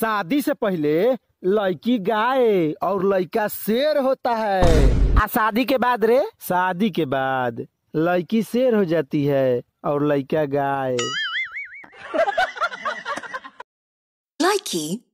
शादी से पहले लड़की गाय और लड़का शेर होता है। आ शादी के बाद रे? शादी के बाद लड़की शेर हो जाती है और लड़का गाय। लड़की